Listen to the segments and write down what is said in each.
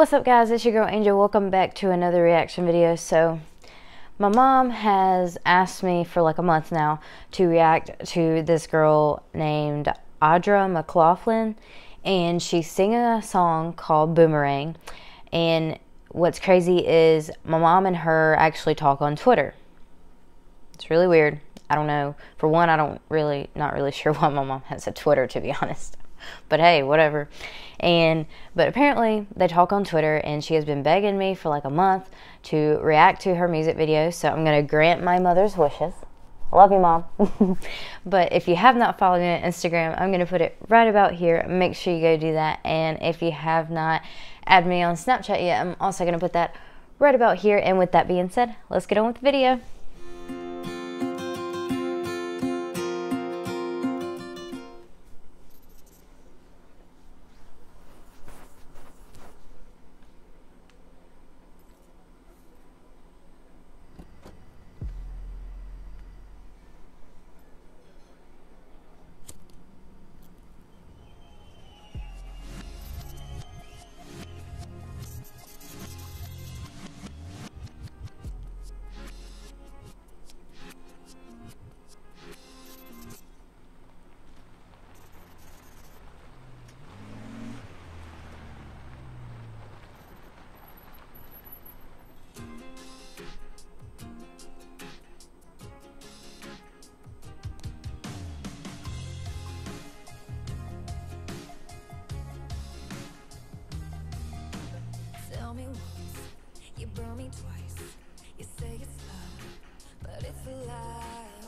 What's up guys, it's your girl Angel. Welcome back to another reaction video. So, my mom has asked me for like a month now to react to this girl named Audra McLaughlin and she's singing a song called Boomerang and what's crazy is my mom and her actually talk on Twitter. It's really weird. I don't know. For one, I don't really, not really sure why my mom has a Twitter to be honest but hey, whatever. And but apparently they talk on Twitter, and she has been begging me for like a month to react to her music video. So I'm gonna grant my mother's wishes. I love you, mom. but if you have not followed me on Instagram, I'm gonna put it right about here. Make sure you go do that. And if you have not added me on Snapchat yet, I'm also gonna put that right about here. And with that being said, let's get on with the video.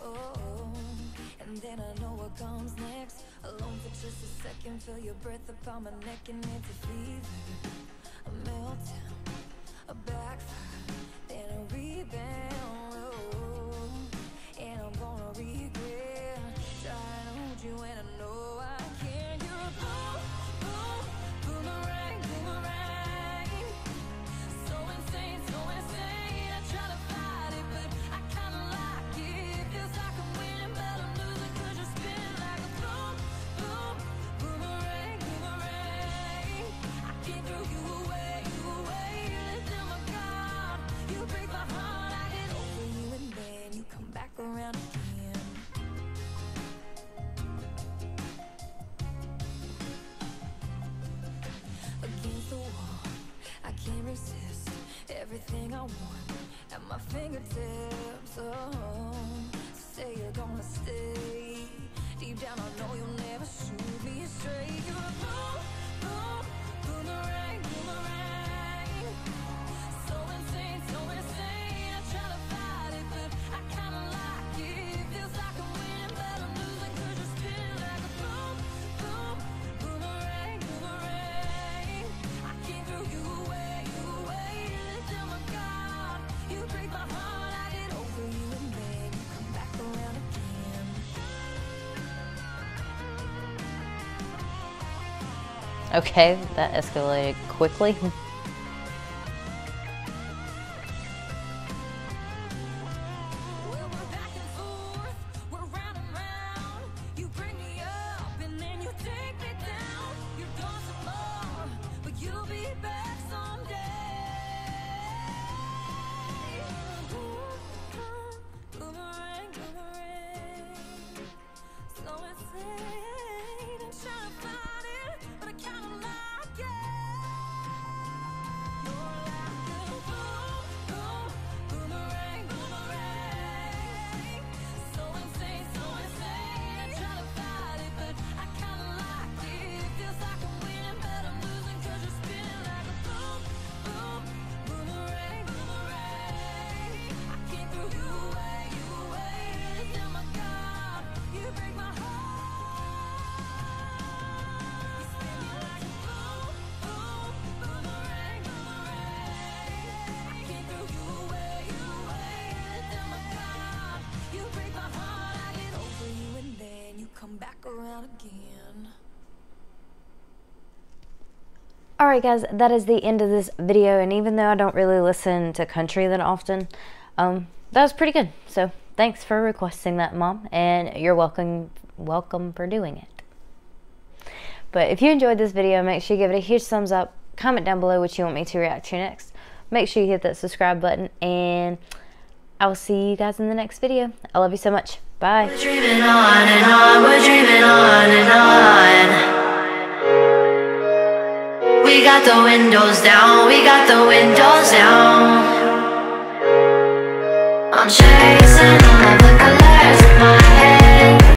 Oh. then I know what comes next. Alone for just a second Feel your breath upon my neck and it's a fever. A meltdown, everything I want at my fingertips. Oh, say you're gonna stay. Deep down, I know you'll Okay, that escalated quickly. Alright guys, that is the end of this video, and even though I don't really listen to country that often, um, that was pretty good. So, thanks for requesting that, Mom, and you're welcome, welcome for doing it. But if you enjoyed this video, make sure you give it a huge thumbs up, comment down below what you want me to react to next, make sure you hit that subscribe button, and I will see you guys in the next video. I love you so much. Bye. We got the windows down, we got the windows down. Unchained.